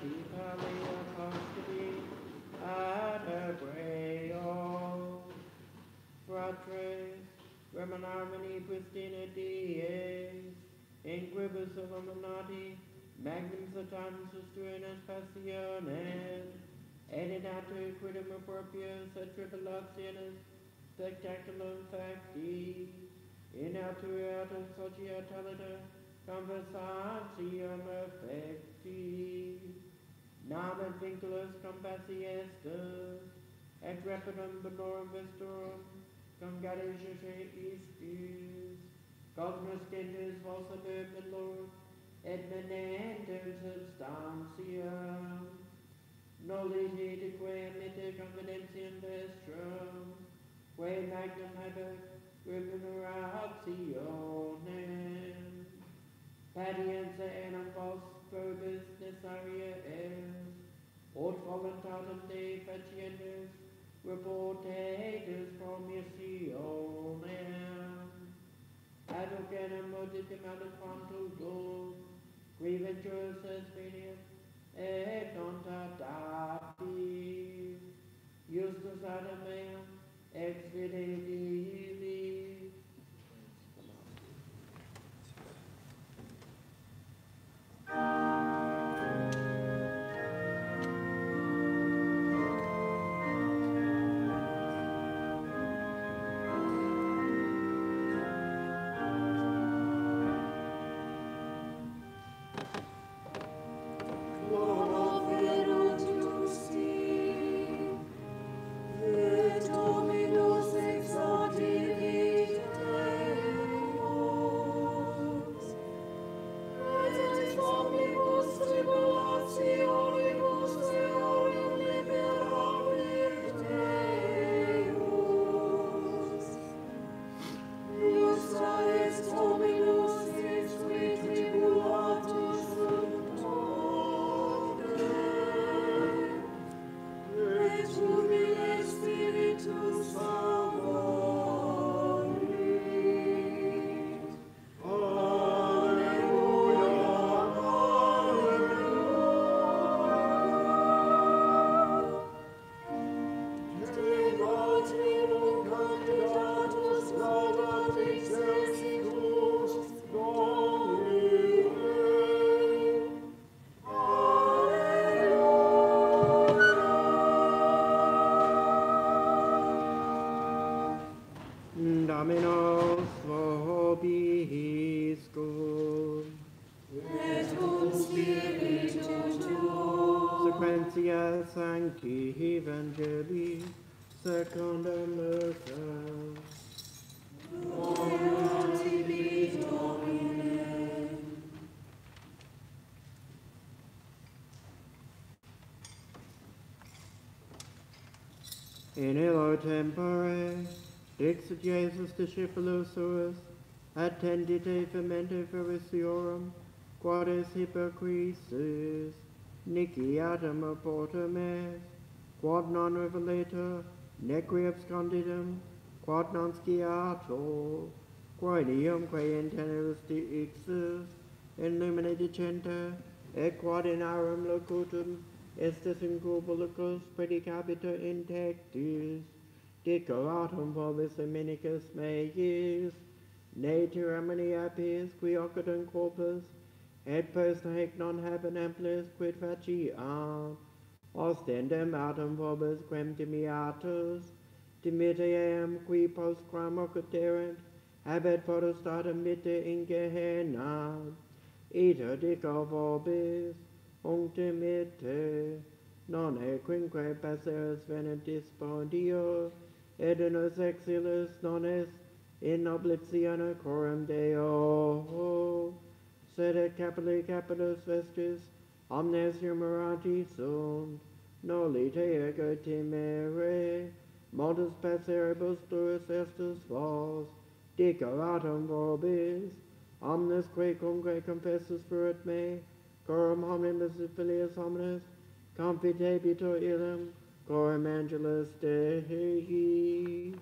Pauli Apostoli ad Hebreo. Fratres, Roman Harmony Pristina Dies, in quibus illuminati, magnum satanus sustuinas passiones, et in atu quidem approprios et tribulationis, spectaculum facti, in atu autum societalita, conversatium affecti, namen vinculus compassiestus, et repidum bonorum vestorum, cum congadisce istis, cognoscendis vosa vermin Lord, et menendum substantiam, nolite de quem ite confidentium vestrum, quae magnum habet remunerationem, patienza enam vos Probus, Nesaria, Eros, Od voluntatem Dei patiendus, reportatus promissionem. Advocatum moditim ad quantum dos, grievantur suspenius, et non tatatis. Justus ad meum, ex fidei mystisci philosophus, attendite femente feliciorum, quades hypercrisis, nici atom abortum est, quod non revelator, neque absconditum, quod non sciato, quod iumque in teneris ixus, in lumine dicente, et quod in aurum locutum, estes incubulicus predicabiter in tectis, decoratum vobis Dominicus meis, ne tyranni apis, qui occudum corpus, et post haec non habent amplis quid faciam, ostendem autem vobis quem dimiatus, dimitte qui post quam occuterent, habet potestatem mitte in Gehenna, ita dico vobis, uncte mitte, non e quinque passeris venem dispondio, et in os exilis non est in oblitione coram Deo, sed et capilli capitus vestis, omnes humoranti sunt, noli te ego timere, modus passeribus tuus estus vos, decoratum vobis, omnes quecumque confessus fuit me, coram hominis filius hominis, confitebitur illum, coram angelus Dei.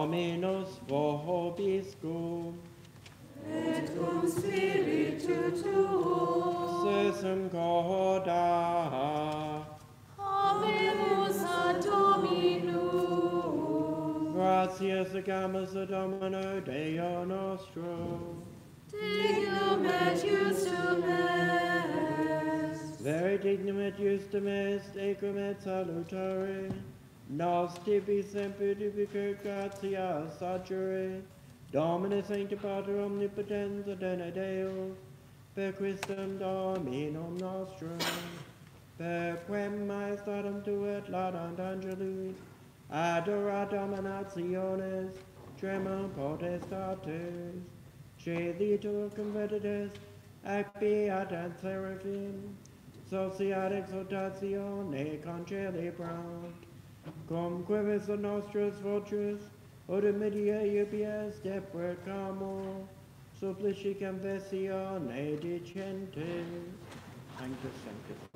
Dominus vobiscum, Et cum spiritu tuo. sesum coda. Habemus ad Dominum. Gratias agamus a Domino Deo nostro. Dignum et justum est. Very dignum et justum est, ecum et salutare. Nos tibi semper dubicer gratias agere. Domine Sancti Pater Omnipotens Adene Deo. Per Christum Dominum nostrum. Per quem maestatum tuet laudant angelui. Adora dominationes. Tremor potestates. Ceditur convertitus. Ac beatat seraphim. Sociat exhortatione concelebrat. Cum quivis a nostris votrus, od media ubies deprecamo, supplici confessione dicente. Sanctus, sanctus.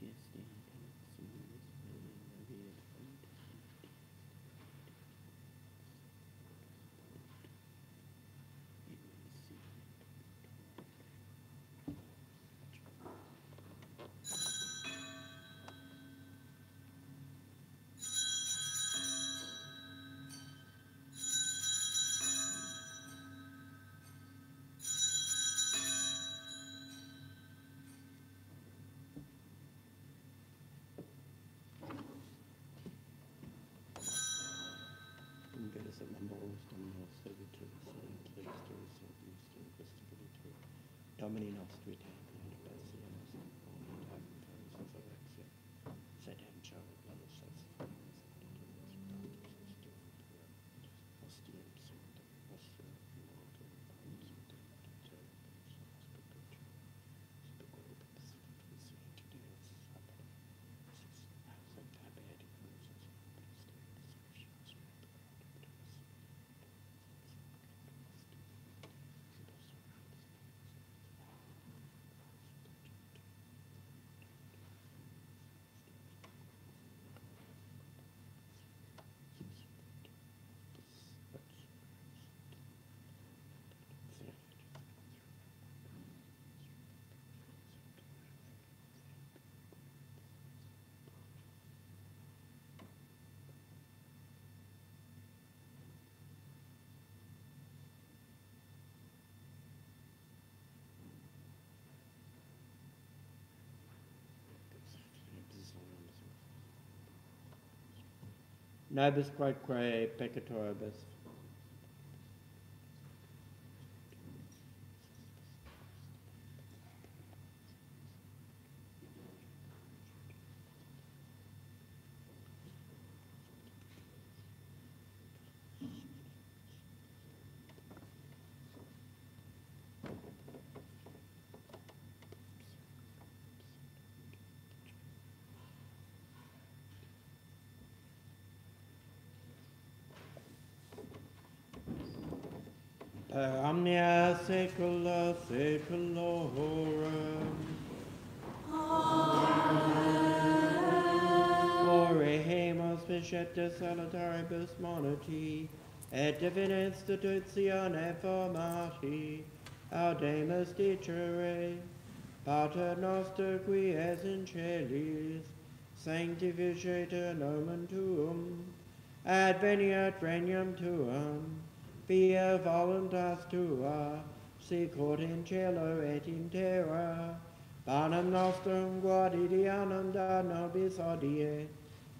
Yes. Domini nostri tempi, et passia nostra, omnitatis resurrexia, sed in cielo planus est, ostium sanctum, nostrum mortum, consultum, super orbis, sancti Deus, Sabaoth, Sancta Beatificus, Sanctus, Sanctus, nobis quoque peccatoribus. Omnia saecula saeculorum. Orehemus Bishetta Solidaribus Monarchy, et Divina Institutione Formati, Audemus Dicere, Pater Noster qui es in celis, sanctificete nomen tuum, adveniat regnum tuum, via voluntas tua, sicut in cielo et in terra, panem nostrum quotidianum da nobis hodie,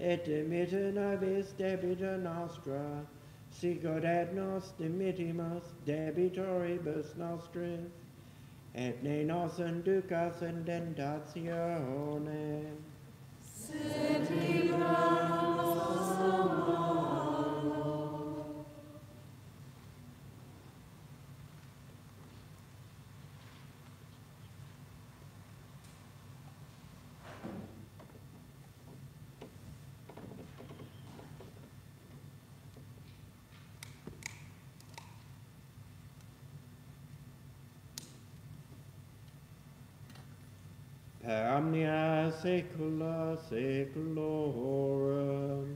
et dimitte nobis debita nostra, sicut et nos dimittimus debitoribus nostris, et ne nos inducas in tentationem, Sed libera nos a malo. per omnia saecula saeculorum.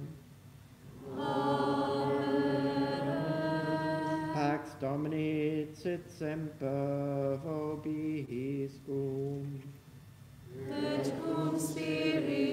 Pax Domini sit semper vobiscum. Et cum spiritu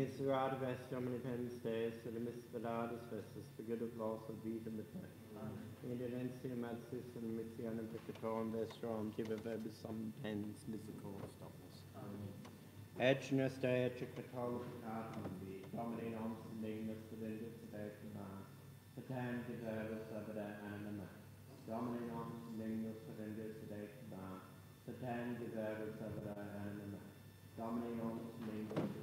Miserata vest Dominicanis Deus, et misvelatus vestus, begidet vos et vitam et me. Inderentia matsis and missionem peccatorum vestrum, tibi verbis somnens misericordias Dominus. Et nos Dei et peccatorum peccatum vi, Domini nomen Dominus, sedendus et ma, patem detervis abada anima. Domini nomen Dominus, sedendus et ma, patem detervis abada anima. Domini nomen Dominus, sedendus et ma, patem detervis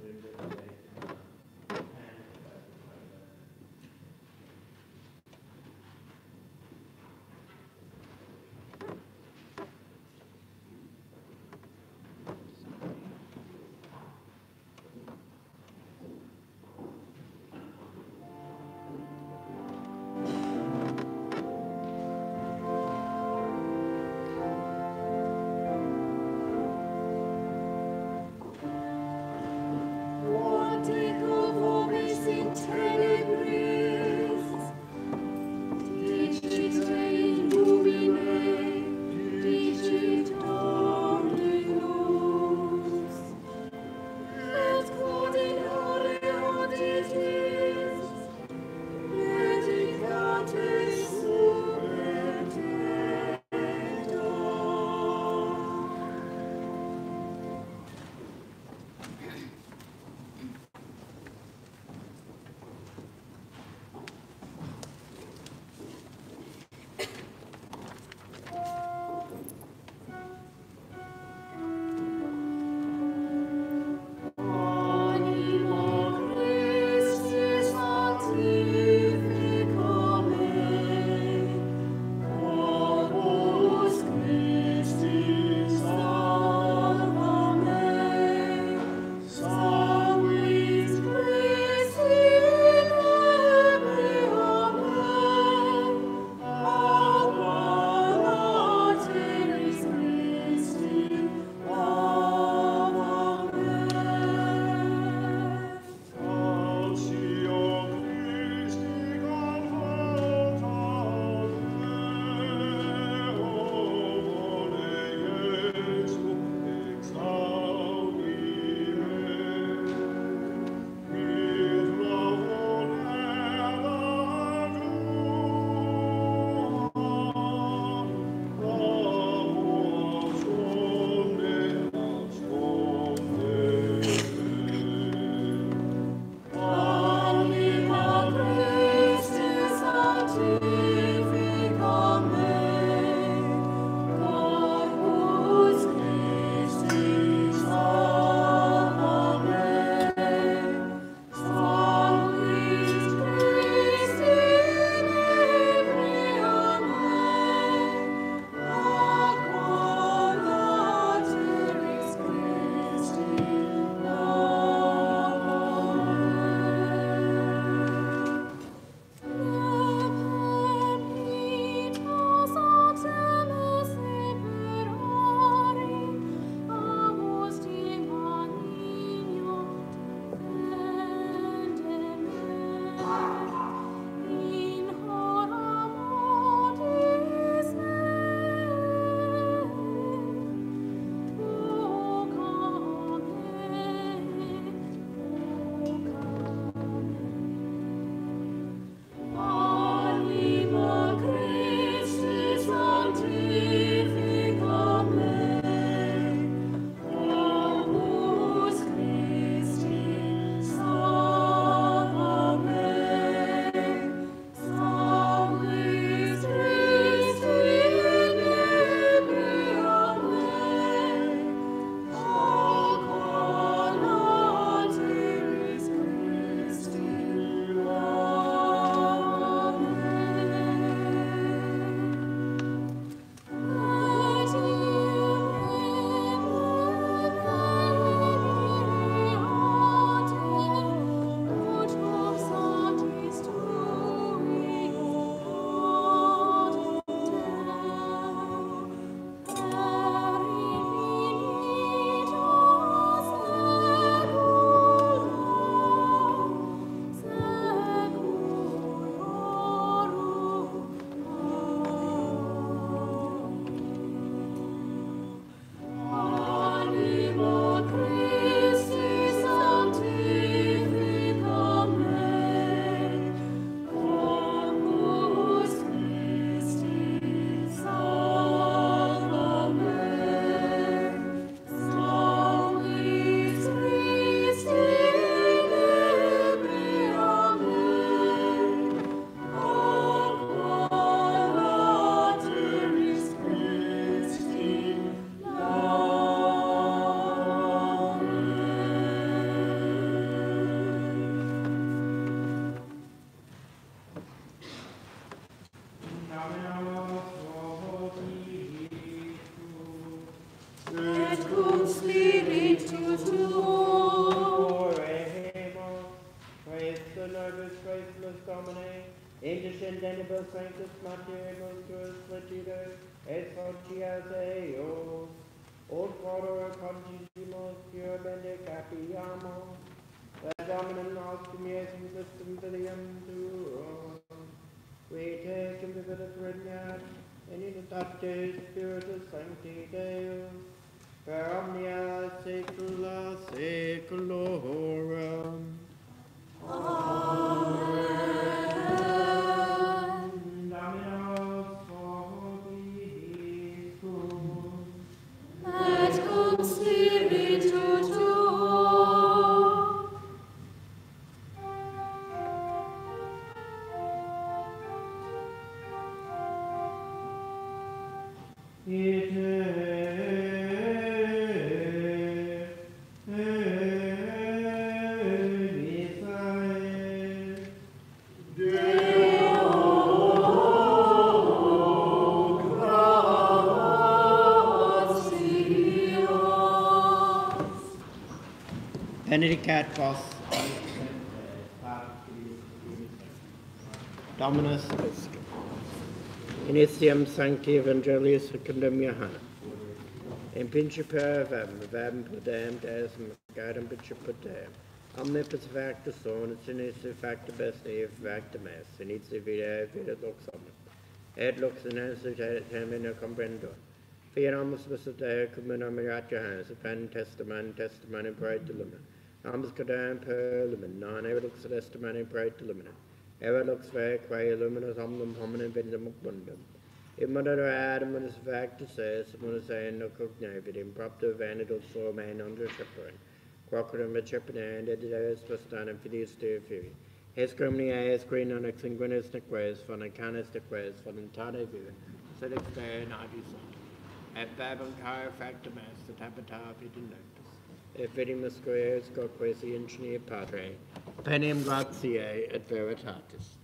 per omnia Benedicat vos Dominus. Initium Sancti Evangelii Secundum Johanna. In principio avem, avem podem, des magadum principitem. Omnipus factus sonus, in esse facta besti, facta mes, in esse vide, vide lux omnis. Et lux in esse termina comprendo. Fieramus visite communum mirat Johannes, testament bright lumen. Amus cadam per lumen, non ever lux testament bright lumen. Ever lux ver quae luminus omnum hominum vendum mundum. Immodero adamus factus est, munus no cognae, vid impropter vanidul sor man under shepherd. Quoquerum et shepherd edideus postanum fidius Deo firi. Es cromni aes green on exinguinis neques, von canis neques, von intade vive, sed exter nadis Et babum car factum et habita vidinectus. Et vidimus squares coquesi ingenia patre, penem gratiae et veritatis.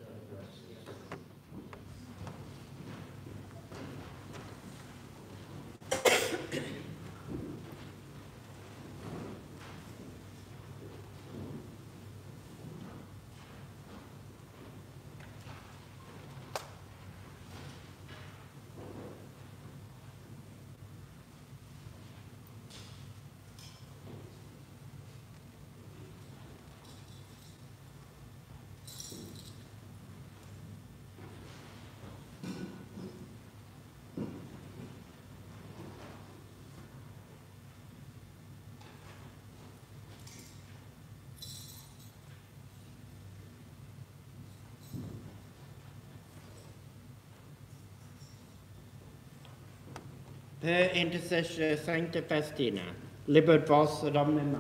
Per intercessio Sancta Faustina, libert vos ad omnem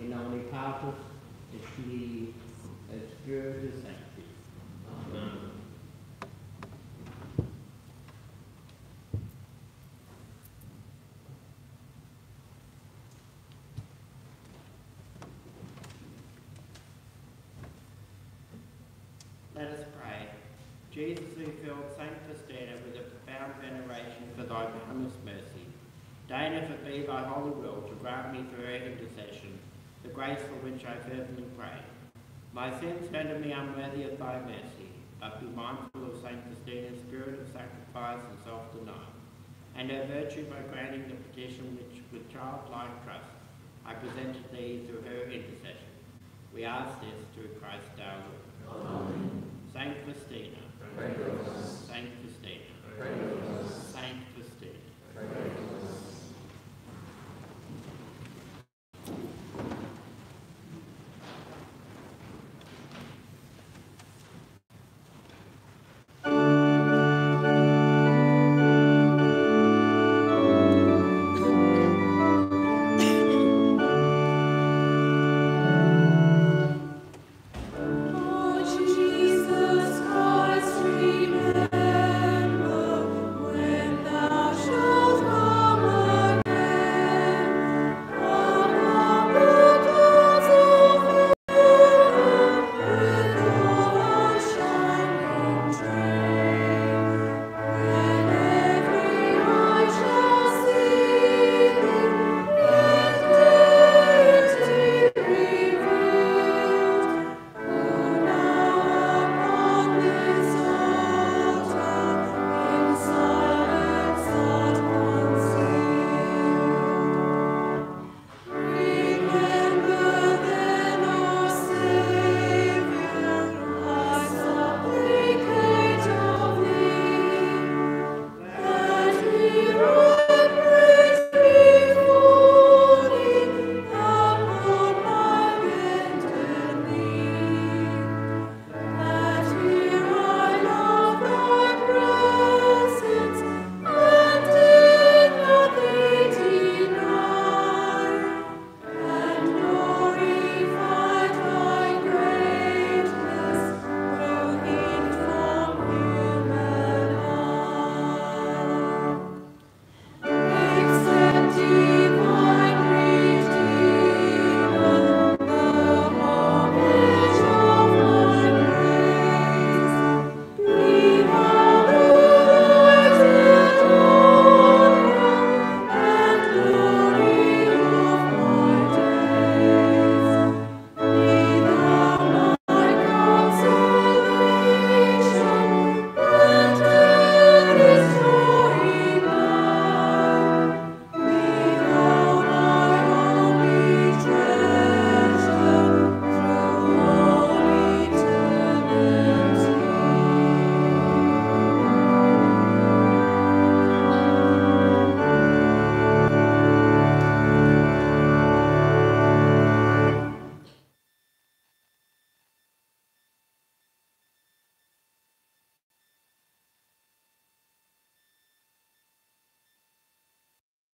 in et Filii et Spiritus Sancti. Amen. Let us pray. Jesus, who filled Saint Faustina with a profound veneration for thy boundless mercy, deign if it be thy holy will to grant me through her intercession the grace for which I fervently pray. My sins render me unworthy of thy mercy, but be mindful of Saint Faustina's spirit of sacrifice and self-denial, and her virtue by granting the petition which, with childlike trust, I present to thee through her intercession. We ask this through Christ our Lord. Saint Faustina,